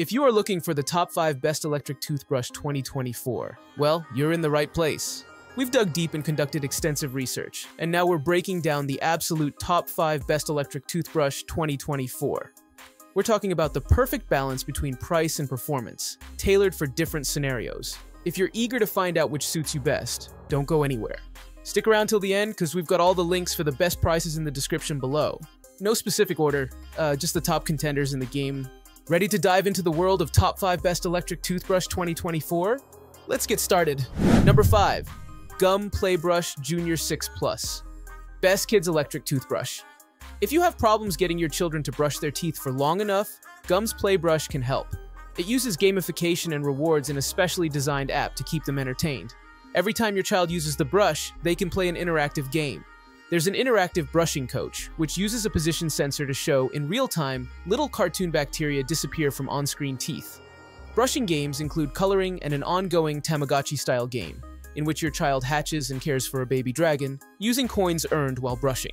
If you are looking for the top 5 best electric toothbrush 2024, well, you're in the right place. We've dug deep and conducted extensive research, and now we're breaking down the absolute top 5 best electric toothbrush 2024. We're talking about the perfect balance between price and performance, tailored for different scenarios. If you're eager to find out which suits you best, don't go anywhere. Stick around till the end because we've got all the links for the best prices in the description below. No specific order, uh, just the top contenders in the game Ready to dive into the world of top 5 best electric toothbrush 2024? Let's get started. Number 5. Gum Playbrush Junior 6 Plus. Best Kids Electric Toothbrush. If you have problems getting your children to brush their teeth for long enough, Gum's Playbrush can help. It uses gamification and rewards in a specially designed app to keep them entertained. Every time your child uses the brush, they can play an interactive game. There's an interactive brushing coach, which uses a position sensor to show, in real time, little cartoon bacteria disappear from on-screen teeth. Brushing games include coloring and an ongoing Tamagotchi-style game, in which your child hatches and cares for a baby dragon, using coins earned while brushing.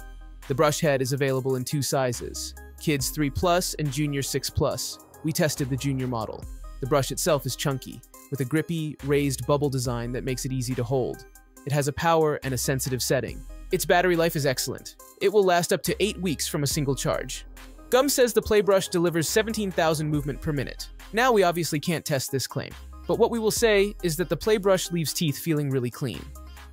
The brush head is available in two sizes, Kids 3 Plus and Junior 6 Plus. We tested the junior model. The brush itself is chunky, with a grippy, raised bubble design that makes it easy to hold. It has a power and a sensitive setting, its battery life is excellent. It will last up to 8 weeks from a single charge. Gum says the Playbrush delivers 17,000 movement per minute. Now we obviously can't test this claim, but what we will say is that the Playbrush leaves teeth feeling really clean.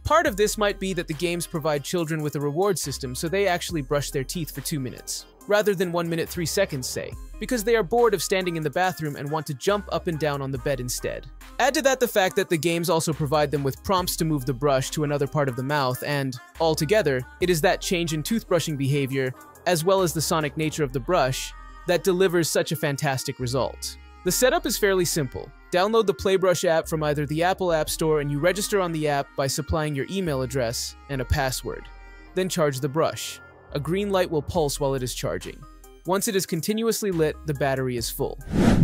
Part of this might be that the games provide children with a reward system so they actually brush their teeth for 2 minutes, rather than 1 minute 3 seconds say, because they are bored of standing in the bathroom and want to jump up and down on the bed instead. Add to that the fact that the games also provide them with prompts to move the brush to another part of the mouth, and, altogether, it is that change in toothbrushing behavior, as well as the sonic nature of the brush, that delivers such a fantastic result. The setup is fairly simple. Download the Playbrush app from either the Apple App Store and you register on the app by supplying your email address and a password. Then charge the brush. A green light will pulse while it is charging. Once it is continuously lit, the battery is full.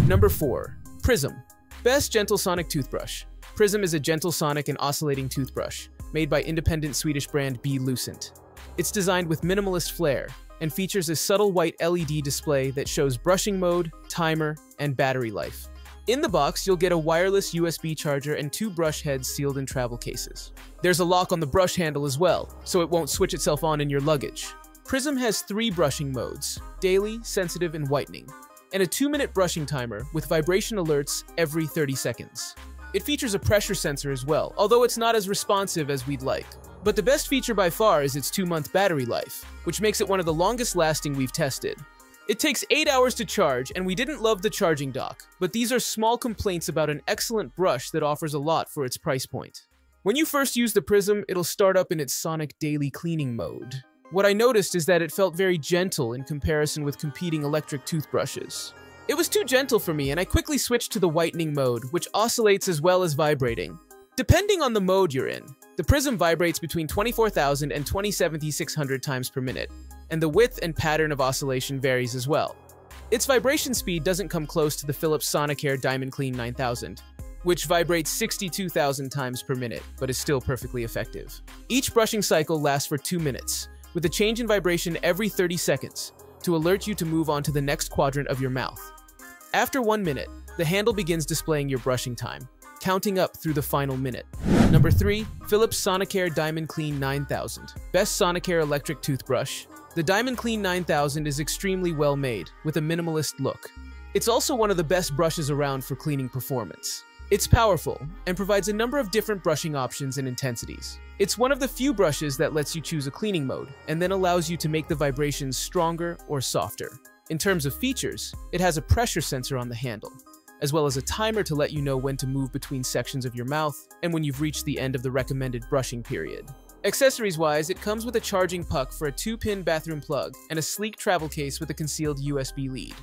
Number 4. Prism. Best Gentle Sonic Toothbrush. Prism is a gentle sonic and oscillating toothbrush, made by independent Swedish brand B Lucent. It's designed with minimalist flair, and features a subtle white LED display that shows brushing mode, timer, and battery life. In the box, you'll get a wireless USB charger and two brush heads sealed in travel cases. There's a lock on the brush handle as well, so it won't switch itself on in your luggage. Prism has three brushing modes, daily, sensitive, and whitening, and a 2-minute brushing timer with vibration alerts every 30 seconds. It features a pressure sensor as well, although it's not as responsive as we'd like. But the best feature by far is its 2-month battery life, which makes it one of the longest lasting we've tested. It takes 8 hours to charge, and we didn't love the charging dock, but these are small complaints about an excellent brush that offers a lot for its price point. When you first use the Prism, it'll start up in its Sonic Daily Cleaning mode, what I noticed is that it felt very gentle in comparison with competing electric toothbrushes. It was too gentle for me, and I quickly switched to the whitening mode, which oscillates as well as vibrating. Depending on the mode you're in, the prism vibrates between 24,000 and 27,600 times per minute, and the width and pattern of oscillation varies as well. Its vibration speed doesn't come close to the Philips Sonicare Diamond Clean 9000, which vibrates 62,000 times per minute, but is still perfectly effective. Each brushing cycle lasts for 2 minutes, with a change in vibration every 30 seconds to alert you to move on to the next quadrant of your mouth. After one minute, the handle begins displaying your brushing time, counting up through the final minute. Number 3. Philips Sonicare Diamond Clean 9000 Best Sonicare Electric Toothbrush The Diamond Clean 9000 is extremely well made, with a minimalist look. It's also one of the best brushes around for cleaning performance. It's powerful, and provides a number of different brushing options and intensities. It's one of the few brushes that lets you choose a cleaning mode, and then allows you to make the vibrations stronger or softer. In terms of features, it has a pressure sensor on the handle, as well as a timer to let you know when to move between sections of your mouth and when you've reached the end of the recommended brushing period. Accessories-wise, it comes with a charging puck for a 2-pin bathroom plug and a sleek travel case with a concealed USB lead.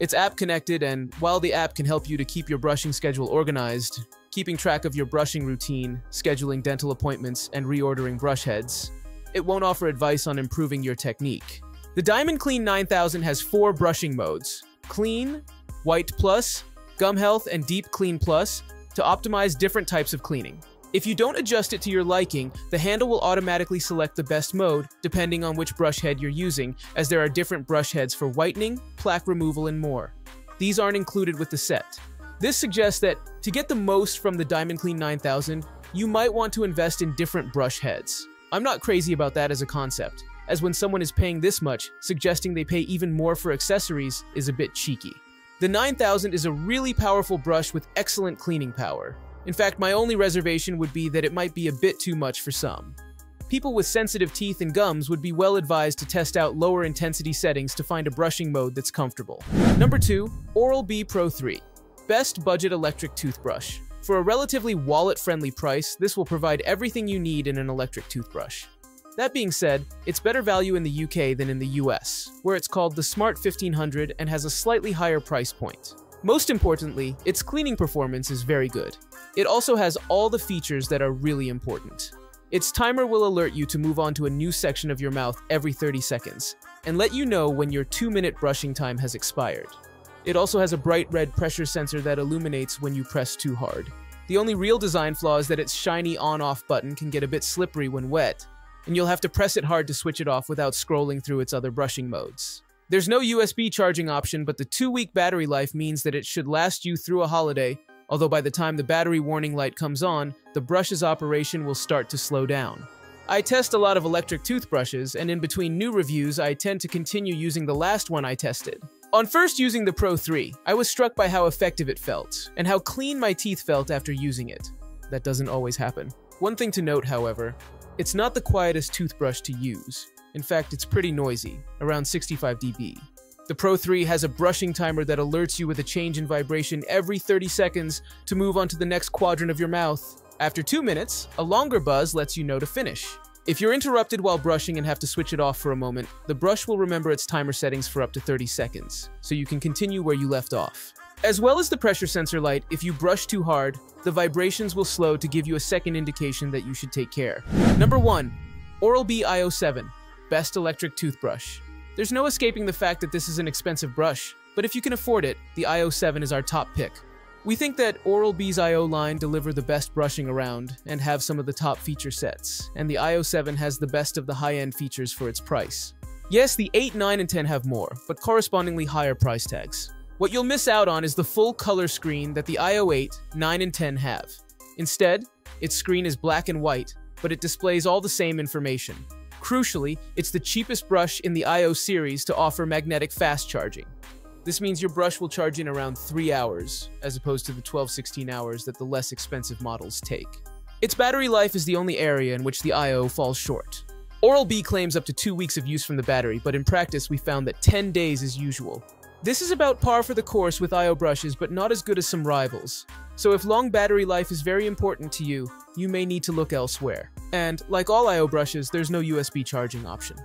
It's app connected, and while the app can help you to keep your brushing schedule organized, keeping track of your brushing routine, scheduling dental appointments, and reordering brush heads, it won't offer advice on improving your technique. The Diamond Clean 9000 has four brushing modes, Clean, White Plus, Gum Health, and Deep Clean Plus, to optimize different types of cleaning. If you don't adjust it to your liking, the handle will automatically select the best mode depending on which brush head you're using, as there are different brush heads for whitening, plaque removal, and more. these aren't included with the set. This suggests that to get the most from the Diamond Clean 9000, you might want to invest in different brush heads. I'm not crazy about that as a concept, as when someone is paying this much, suggesting they pay even more for accessories is a bit cheeky. The 9000 is a really powerful brush with excellent cleaning power. In fact, my only reservation would be that it might be a bit too much for some. People with sensitive teeth and gums would be well advised to test out lower intensity settings to find a brushing mode that's comfortable. Number 2. Oral-B Pro 3 Best Budget Electric Toothbrush For a relatively wallet-friendly price, this will provide everything you need in an electric toothbrush. That being said, it's better value in the UK than in the US, where it's called the Smart 1500 and has a slightly higher price point. Most importantly, its cleaning performance is very good. It also has all the features that are really important. Its timer will alert you to move on to a new section of your mouth every 30 seconds, and let you know when your 2-minute brushing time has expired. It also has a bright red pressure sensor that illuminates when you press too hard. The only real design flaw is that its shiny on-off button can get a bit slippery when wet, and you'll have to press it hard to switch it off without scrolling through its other brushing modes. There's no USB charging option, but the two-week battery life means that it should last you through a holiday although by the time the battery warning light comes on, the brush's operation will start to slow down. I test a lot of electric toothbrushes, and in between new reviews, I tend to continue using the last one I tested. On first using the Pro 3, I was struck by how effective it felt, and how clean my teeth felt after using it. That doesn't always happen. One thing to note, however, it's not the quietest toothbrush to use. In fact, it's pretty noisy, around 65 dB. The Pro 3 has a brushing timer that alerts you with a change in vibration every 30 seconds to move on to the next quadrant of your mouth. After 2 minutes, a longer buzz lets you know to finish. If you're interrupted while brushing and have to switch it off for a moment, the brush will remember its timer settings for up to 30 seconds, so you can continue where you left off. As well as the pressure sensor light, if you brush too hard, the vibrations will slow to give you a second indication that you should take care. Number 1. Oral-B IO7 Best Electric Toothbrush there's no escaping the fact that this is an expensive brush, but if you can afford it, the IO7 is our top pick. We think that Oral-B's IO line deliver the best brushing around and have some of the top feature sets, and the IO7 has the best of the high-end features for its price. Yes, the 8, 9, and 10 have more, but correspondingly higher price tags. What you'll miss out on is the full color screen that the IO8, 9, and 10 have. Instead, its screen is black and white, but it displays all the same information. Crucially, it's the cheapest brush in the IO series to offer magnetic fast charging. This means your brush will charge in around 3 hours, as opposed to the 12-16 hours that the less expensive models take. Its battery life is the only area in which the IO falls short. Oral-B claims up to 2 weeks of use from the battery, but in practice we found that 10 days is usual. This is about par for the course with IO brushes, but not as good as some rivals. So if long battery life is very important to you, you may need to look elsewhere. And, like all IO brushes, there's no USB charging option.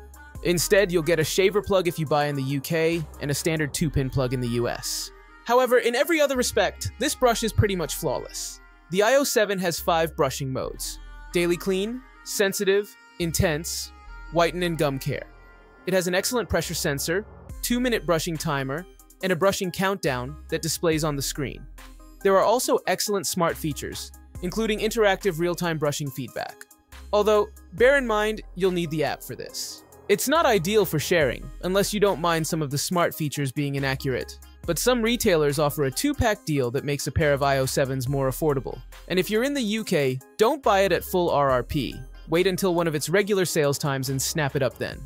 Instead, you'll get a shaver plug if you buy in the UK, and a standard 2-pin plug in the US. However, in every other respect, this brush is pretty much flawless. The IO7 has five brushing modes. Daily Clean, Sensitive, Intense, Whiten and Gum Care. It has an excellent pressure sensor, 2-minute brushing timer, and a brushing countdown that displays on the screen. There are also excellent smart features, including interactive real-time brushing feedback. Although, bear in mind, you'll need the app for this. It's not ideal for sharing, unless you don't mind some of the smart features being inaccurate. But some retailers offer a two-pack deal that makes a pair of IO7s more affordable. And if you're in the UK, don't buy it at full RRP. Wait until one of its regular sales times and snap it up then.